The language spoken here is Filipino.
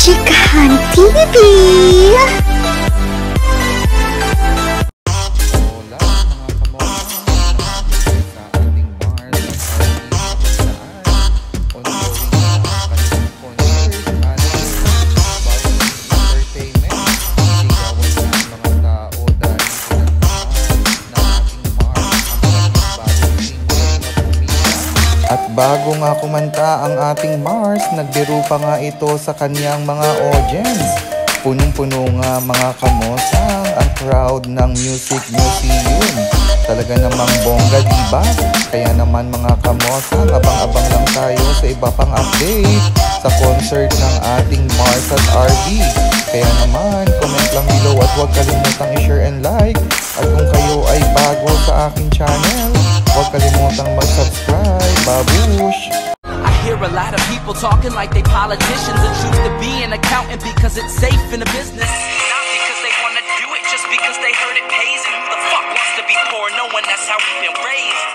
Chikahan TV! At bago nga kumanta ang ating Mars nagbiro pa nga ito sa kanyang mga audience Punong-puno nga mga kamosang ang crowd ng Music Museum. Talaga namang bongga, diba? Kaya naman mga kamosang, abang-abang lang tayo sa iba pang update sa concert ng ating Mars at RV. Kaya naman, comment lang below at huwag kalimutang i-share and like. At kung kayo ay bago sa aking channel, huwag kalimutang mag-subscribe. Babush! I hear a lot of people talking like they politicians and choose to be an accountant because it's safe in the business. Not because they want to do it, just because they heard it pays. And who the fuck wants to be poor knowing that's how we've been raised?